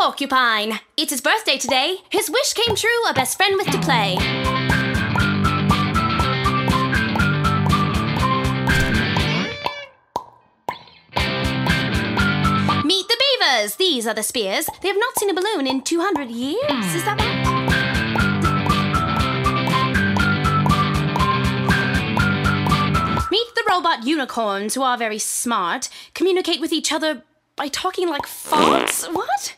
porcupine. It's his birthday today. His wish came true, a best friend with to play. Meet the beavers. These are the spears. They have not seen a balloon in 200 years. Is that right? Meet the robot unicorns who are very smart, communicate with each other by talking like fonts? What?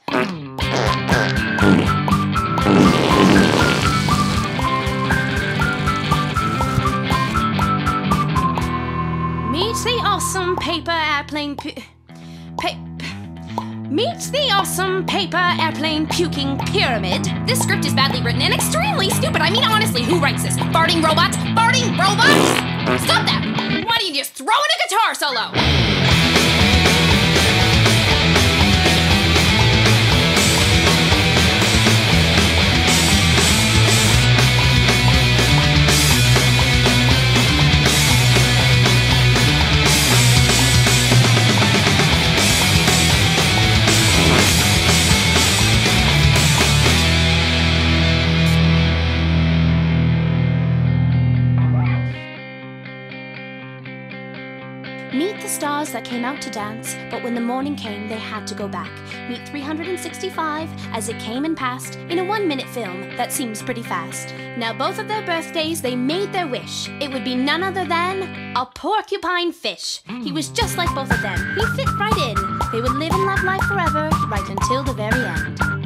Meet the awesome paper airplane. Pu- Meet the awesome paper airplane puking pyramid. This script is badly written and extremely stupid. I mean, honestly, who writes this? Farting robots? Farting robots? Stop that! Why don't you just throw in a guitar solo? Meet the stars that came out to dance, but when the morning came, they had to go back. Meet 365 as it came and passed in a one minute film that seems pretty fast. Now, both of their birthdays, they made their wish. It would be none other than a porcupine fish. He was just like both of them. He fit right in. They would live and love life forever, right until the very end.